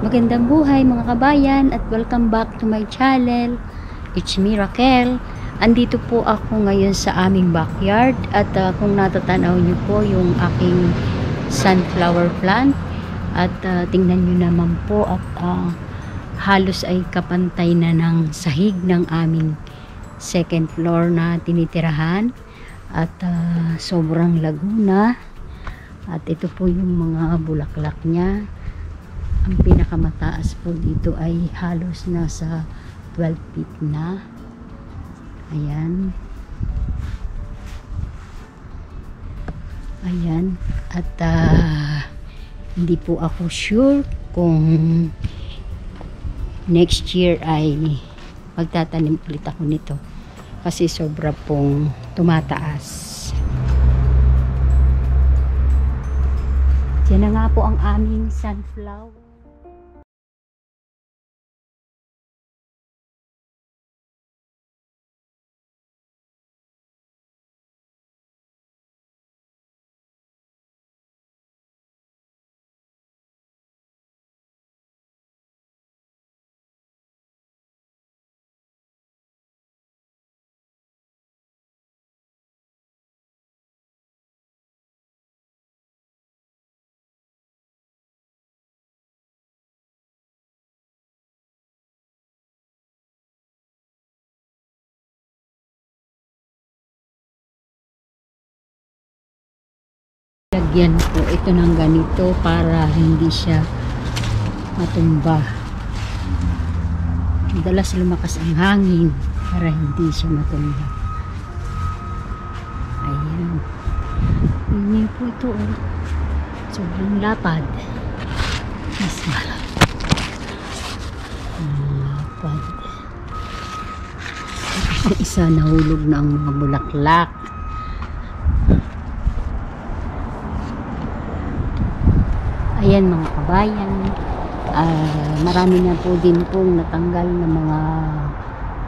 Magandang buhay mga kabayan at welcome back to my channel. It's me Raquel. Andito po ako ngayon sa aming backyard at uh, kung natatanaw niyo po yung aking sunflower plant at uh, tingnan niyo naman po at uh, halos ay kapantay na ng sahig ng aming second floor na tinitirahan at uh, sobrang laguna at ito po yung mga bulaklak niya ang pinakamataas po dito ay halos nasa 12 feet na. Ayan. Ayan. At uh, hindi po ako sure kung next year ay magtatanim ulit ako nito. Kasi sobra pong tumataas. Yan na nga po ang aming sunflower lagyan po ito ng ganito para hindi siya matumba. Madalas lumakas ang hangin para hindi siya matumba. Ayan. Yun po ito oh. sobrang lapad. Mas malap lapad isa nahulog na ang mga bulaklak ayan mga kabayan. Uh, marami na po din pong natanggal na mga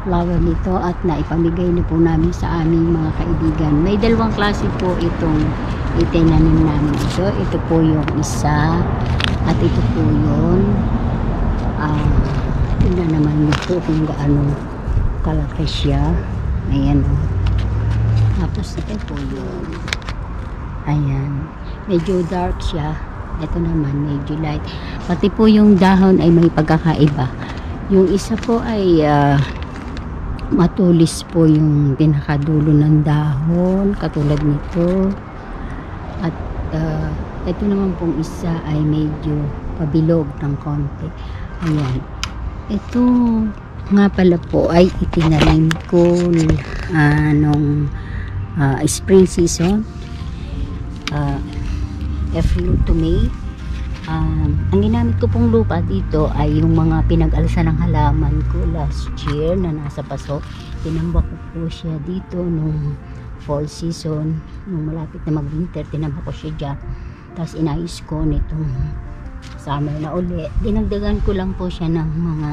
flower nito at naipamigay na po namin sa aming mga kaibigan. May dalawang klase po itong itinanim namin ito. Ito po yung isa at ito po yung uh, tingnan naman nito kung gaano kalaki siya. Ayan o tapos ito po yung ayan. Medyo dark siya ito naman medyo light. Pati po yung dahon ay may pagkakaiba. Yung isa po ay uh, matulis po yung pinakadulo ng dahon katulad nito. At uh, ito naman pong isa ay medyo pabilog ng konti. Ayan. Ito nga pala po ay itinanim ko uh, nung uh, spring season. Uh, April to May. Um, ang ginamit ko pong lupa dito ay yung mga pinag-alsa ng halaman ko last year na nasa paso. Tinambak ko po siya dito nung fall season nung malapit na mag winter tinambak ko siya dyan. Tapos inayos ko nitong summer na uli. Dinagdagan ko lang po siya ng mga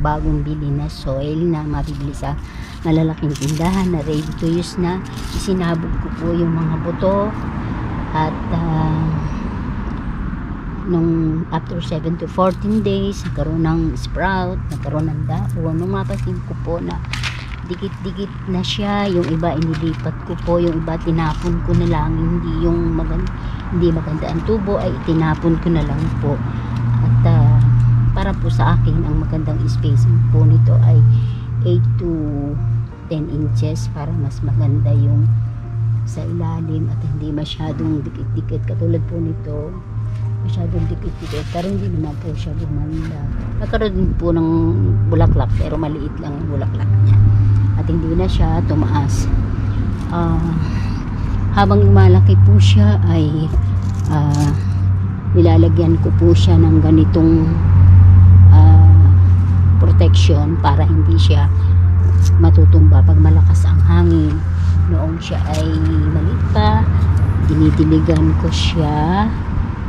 bagong bili na soil na mabibili sa malalaking tindahan na ready to use na. Isinabog ko po yung mga buto at uh, nung after 7 to 14 days nagkaroon ng sprout nagkaroon ng dahon nung mapasin ko po na dikit-dikit na siya. Yung iba inilipat ko po. Yung iba tinapon ko na lang. Hindi yung maganda, hindi maganda ang tubo ay tinapon ko na lang po. At uh, para po sa akin ang magandang spacing po nito ay 8 to 10 inches para mas maganda yung sa ilalim at hindi masyadong dikit-dikit. Katulad po nito masyadong dikit-dikit pero hindi naman po siya gumanda. Nagkaroon din po ng bulaklak pero maliit lang yung bulaklak niya. At hindi na siya tumaas. Uh, habang lumalaki po siya ay uh, nilalagyan ko po siya ng ganitong uh, protection para hindi siya matutumba pag malakas ang hangin noong siya ay maliit dinidiligan ko siya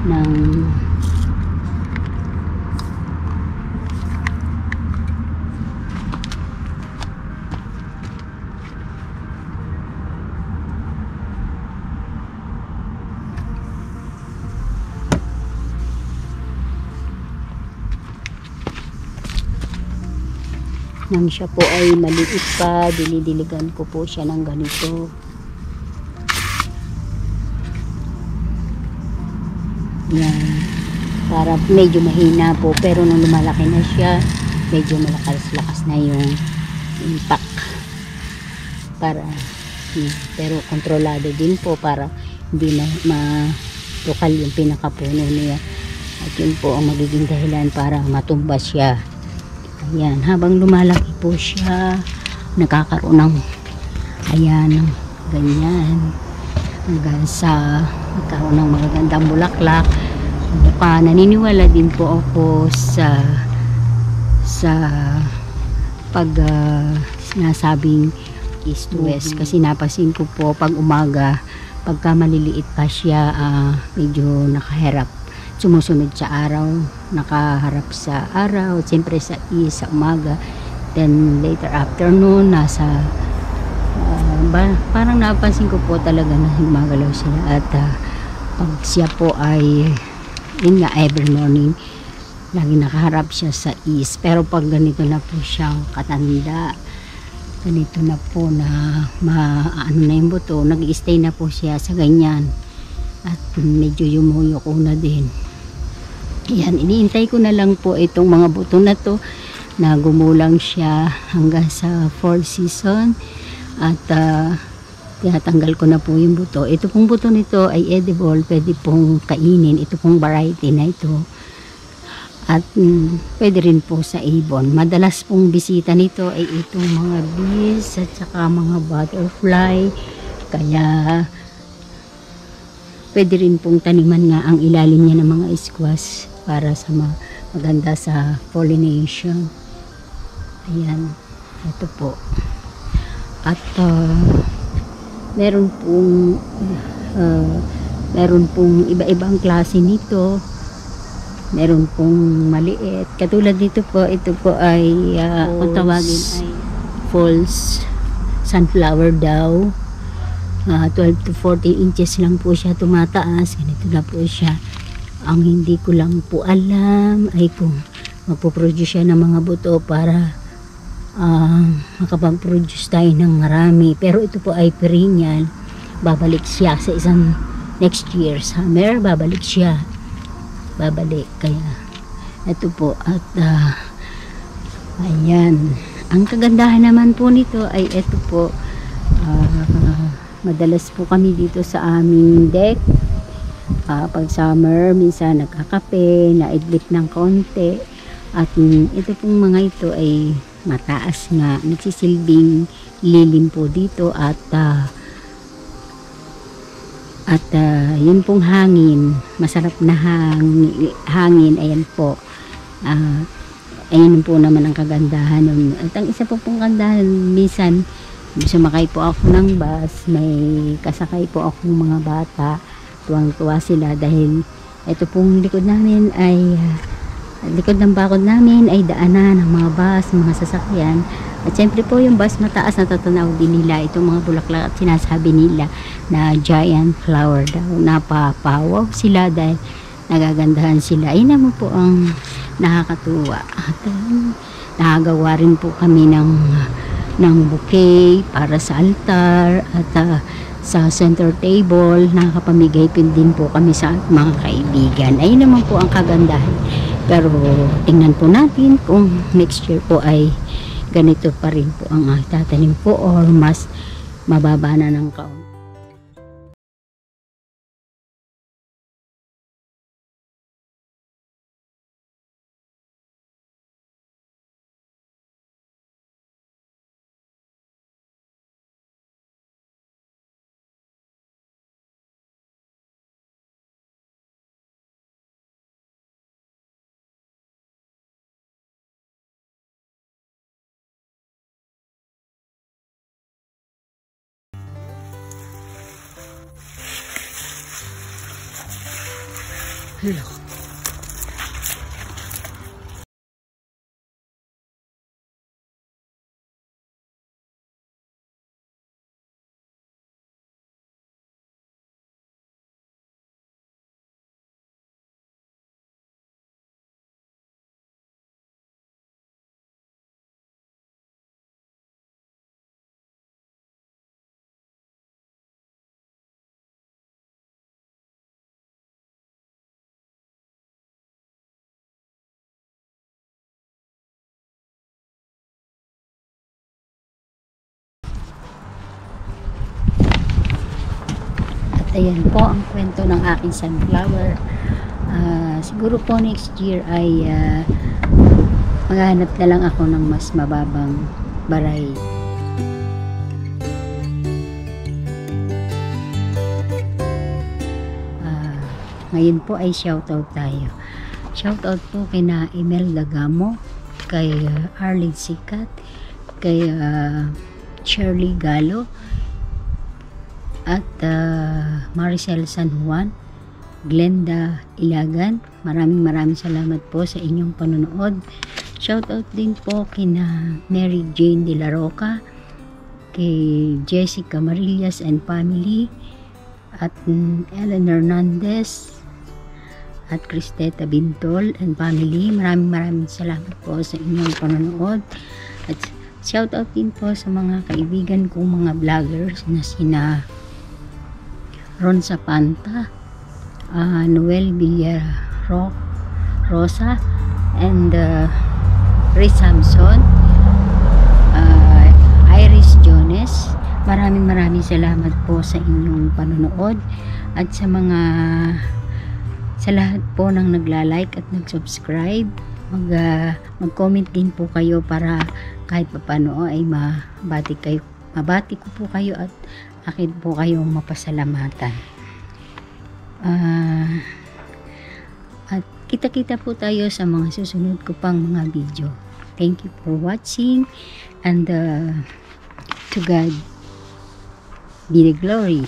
ng nang siya po ay maliit pa, dinidiligan ko po siya ng ganito. Yan. Para medyo mahina po, pero nung lumalaki na siya, medyo malakas-lakas na yung impact. Para, yun. pero kontrolado din po para hindi na matukal yung pinakapuno niya. At yun po ang magiging dahilan para matumba siya. Ayan, habang lumalaki po siya, nakakaroon ng, ayan, ganyan. Hanggang sa magkaroon ng magagandang bulaklak. Mukha, naniniwala din po ako sa sa pag ah, sinasabing east to west kasi napasin ko po pag umaga pagka maliliit pa siya ah, medyo nakaharap sumusunod sa araw nakaharap sa araw siyempre sa east sa umaga. Then later afternoon nasa ah, ba, parang napansin ko po talaga na gumagalaw sila. At ah, pag siya po ay yun nga every morning lagi nakaharap siya sa east pero pag ganito na po siyang katanda ganito na po na maano na yung buto nag stay na po siya sa ganyan. At medyo yumuyo ko na din yan iniintay ko na lang po itong mga buto na to na gumulang siya hanggang sa fall season at ah, tinatanggal ko na po yung buto. Ito pong buto nito ay edible, pwede pong kainin. Ito pong variety na ito. At mm, pwede rin po sa ibon. Madalas pong bisita nito ay itong mga bees at saka mga butterfly. Kaya pwede rin pong taniman nga ang ilalim niya ng mga squash para sa ma- maganda sa pollination. Ayan. Ito po. At ah, meron pong uh, meron pong iba-ibang klase nito meron pong maliit katulad dito po ito po ay uh, kung tawagin ay false sunflower daw Ah, 12 to 14 inches lang po siya tumataas ganito na po siya ang hindi ko lang po alam ay kung magpo-produce siya ng mga buto para ah, makapag-produce tayo ng marami. Pero ito po ay perennial. Babalik siya sa isang next year summer. Babalik siya. Babalik. Kaya ito po. At ah, ayan. Ang kagandahan naman po nito ay ito po. ah, madalas po kami dito sa aming deck. Ah, pag summer, minsan nagkakape, naidlip ng konti. At mm, ito pong mga ito ay mataas nga, nagsisilbing lilim po dito at ah, at ah, yun pong hangin, masarap na hang, hangin, ayan po. Ah, ayan po naman ang kagandahan. At ang isa po pong kagandahan, minsan, sumakay po ako ng bus, may kasakay po akong mga bata, tuwang-tuwa sila dahil ito pong likod namin ay ah, likod ng bakod namin ay daanan ng mga bus, mga sasakyan. At syempre po yung bus mataas na tatanaw din nila itong mga bulaklak at sinasabi nila na giant flower daw. Napapawaw sila dahil nagagandahan sila. Ayun naman po ang nakakatuwa. At um, nakagawa rin po kami ng ng bouquet para sa altar at ah, sa center table nakakapamigay pin din po kami sa mga kaibigan. Ayun naman po ang kagandahan. Pero tingnan po natin kung next year po ay ganito pa rin po ang tatanim po or mas mababa na ng kaunti Hello. Ayan po ang kwento ng aking sunflower. Ah, siguro po next year ay ah, maghanap na lang ako ng mas mababang baray. Ah, ngayon po ay shoutout tayo. Shoutout po kina Imelda Gamo, kay uh, Arlene Sikat, kay uh, Shirley Galo, at uh, Maricel San Juan, Glenda Ilagan. Maraming maraming salamat po sa inyong panonood. Shoutout din po kina Mary Jane De La Roca, kay Jessica Marillas and family, at Ellen Hernandez, at Cristeta Bintol and family. Maraming maraming salamat po sa inyong panonood. At shoutout din po sa mga kaibigan kong mga vloggers na sina Ron Zapanta, uh, Noel Villaro, Rosa, and uh, Ray Samson, uh, Iris Jones. Maraming maraming salamat po sa inyong panonood at sa mga sa lahat po ng nagla-like at nag-subscribe. Mag, uh, mag-comment din po kayo para kahit papano ay mabati kayo mabati ko po kayo at akin po kayong mapasalamatan. Ah, at kita-kita po tayo sa mga susunod ko pang mga video. Thank you for watching and uh, to God be the glory.